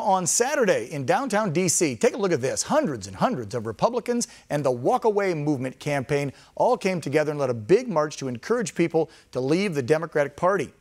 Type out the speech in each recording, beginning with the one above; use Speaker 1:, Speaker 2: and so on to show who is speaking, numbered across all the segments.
Speaker 1: On Saturday in downtown D.C., take a look at this. Hundreds and hundreds of Republicans and the Walk Away Movement campaign all came together and led a big march to encourage people to leave the Democratic Party.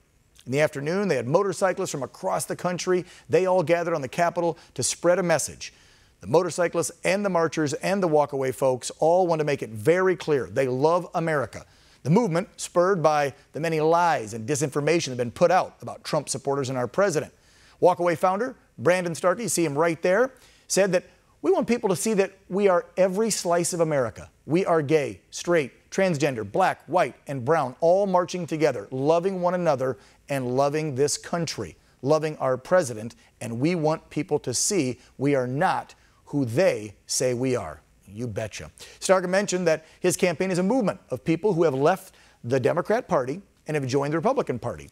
Speaker 1: In the afternoon, they had motorcyclists from across the country. They all gathered on the Capitol to spread a message. The motorcyclists and the marchers and the walkaway folks all want to make it very clear they love America. The movement, spurred by the many lies and disinformation that have been put out about Trump supporters and our president. Walkaway founder Brandon Starkey, you see him right there, said that we want people to see that we are every slice of America. We are gay, straight, transgender, black, white, and brown, all marching together, loving one another and loving this country, loving our president. And we want people to see we are not who they say we are. You betcha. Starkey mentioned that his campaign is a movement of people who have left the Democrat Party and have joined the Republican Party.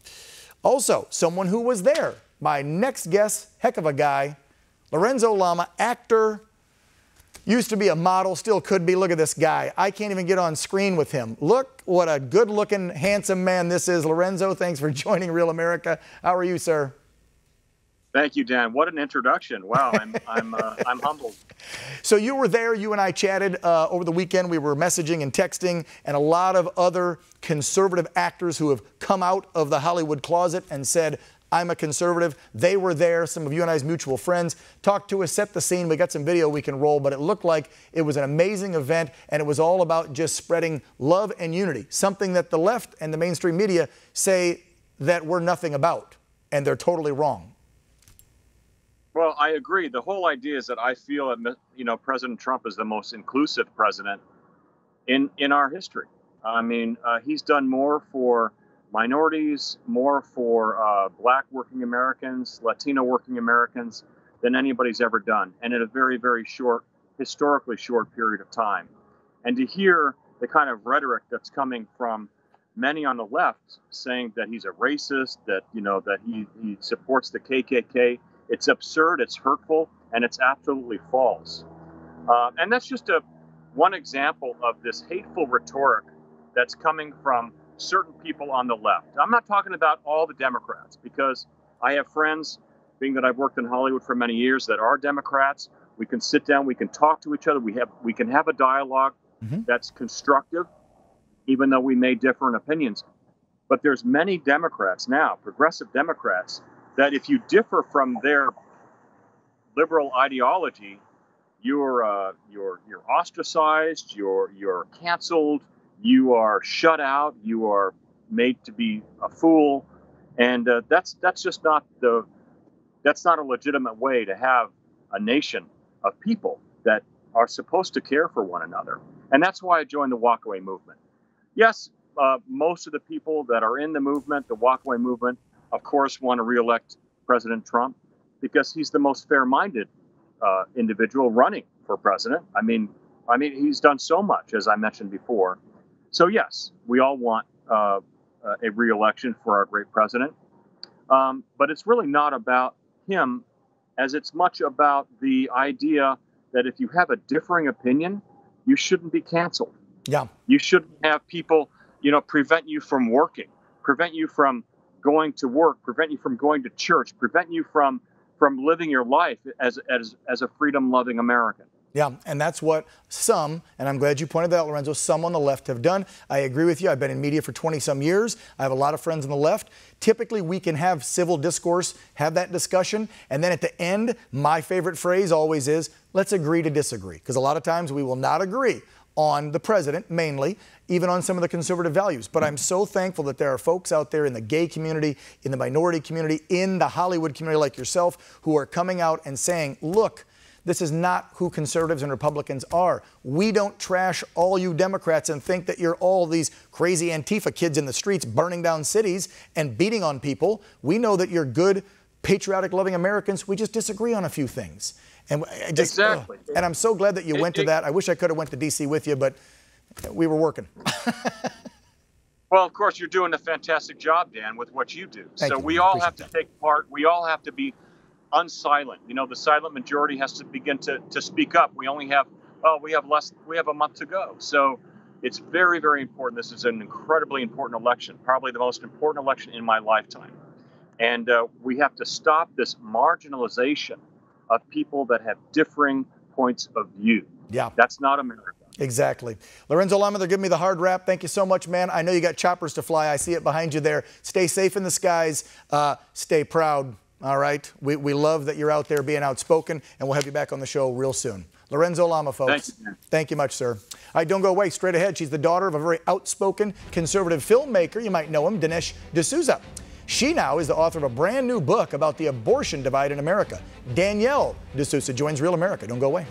Speaker 1: Also, someone who was there my next guest, heck of a guy, Lorenzo Lamas, actor, used to be a model, still could be. Look at this guy. I can't even get on screen with him. Look what a good looking, handsome man this is. Lorenzo, thanks for joining Real America. How are you, sir?
Speaker 2: Thank you, Dan. What an introduction! Wow, I'm I'm uh, I'm humbled.
Speaker 1: So you were there. You and I chatted uh, over the weekend. We were messaging and texting, and a lot of other conservative actors who have come out of the Hollywood closet and said, I'm a conservative. They were there. Some of you and I's mutual friends talked to us, set the scene. We got some video we can roll, but it looked like it was an amazing event, and it was all about just spreading love and unity, something that the left and the mainstream media say that we're nothing about, and they're totally wrong.
Speaker 2: Well, I agree. The whole idea is that I feel that you know President Trump is the most inclusive president in in our history. I mean, uh, he's done more for minorities, more for uh, black working Americans, Latino working Americans than anybody's ever done, and in a very, very short, historically short period of time. And to hear the kind of rhetoric that's coming from many on the left saying that he's a racist, that you know that he, he supports the KKK, it's absurd, it's hurtful, and it's absolutely false. Uh, and that's just a one example of this hateful rhetoric that's coming from certain people on the left. I'm not talking about all the Democrats because I have friends, being that I've worked in Hollywood for many years, that are Democrats. We can sit down, we can talk to each other, we have we can have a dialogue mm-hmm. that's constructive, even though we may differ in opinions. But there's many Democrats now, progressive Democrats, that if you differ from their liberal ideology, you're uh, you're you're ostracized, you're you're canceled, you are shut out, you are made to be a fool, and uh, that's that's just not the that's not a legitimate way to have a nation of people that are supposed to care for one another, and that's why I joined the Walkaway movement. Yes, uh, most of the people that are in the movement, the Walkaway movement, of course, want to reelect President Trump because he's the most fair-minded uh, individual running for president. I mean, I mean, he's done so much, as I mentioned before, so, yes, we all want uh, a reelection for our great president. Um, but it's really not about him as it's much about the idea that if you have a differing opinion, you shouldn't be canceled.
Speaker 1: Yeah.
Speaker 2: You shouldn't have people, you know, prevent you from working, prevent you from going to work, prevent you from going to church, prevent you from from living your life as as as a freedom loving American.
Speaker 1: Yeah, and that's what some, and I'm glad you pointed that out, Lorenzo, some on the left have done. I agree with you. I've been in media for 20 some years. I have a lot of friends on the left. Typically, we can have civil discourse, have that discussion, and then at the end, my favorite phrase always is, let's agree to disagree. Because a lot of times we will not agree on the president, mainly, even on some of the conservative values. But I'm so thankful that there are folks out there in the gay community, in the minority community, in the Hollywood community like yourself, who are coming out and saying, look, this is not who conservatives and Republicans are. We don't trash all you Democrats and think that you're all these crazy Antifa kids in the streets burning down cities and beating on people. We know that you're good, patriotic, loving Americans. We just disagree on a few things.
Speaker 2: And just, exactly.
Speaker 1: Uh, and I'm so glad that you it, went to that. I wish I could have went to D.C. with you, but we were working.
Speaker 2: well, of course, you're doing a fantastic job, Dan, with what you do.
Speaker 1: Thank
Speaker 2: so
Speaker 1: you.
Speaker 2: we all have to take part. We all have to be unsilent. You know, the silent majority has to begin to, to speak up. We only have, oh, we have less, we have a month to go. So it's very, very important. This is an incredibly important election, probably the most important election in my lifetime. And uh, we have to stop this marginalization of people that have differing points of view.
Speaker 1: Yeah.
Speaker 2: That's not America.
Speaker 1: Exactly. Lorenzo Lamas, they're giving me the hard rap. Thank you so much, man. I know you got choppers to fly. I see it behind you there. Stay safe in the skies. Uh, stay proud. All right. We, we love that you're out there being outspoken, and we'll have you back on the show real soon. Lorenzo Lamas, folks.
Speaker 2: Thank you,
Speaker 1: Thank you much, sir. All right, don't go away. Straight ahead, she's the daughter of a very outspoken conservative filmmaker. You might know him, Dinesh D'Souza. She now is the author of a brand new book about the abortion divide in America. Danielle D'Souza joins Real America. Don't go away.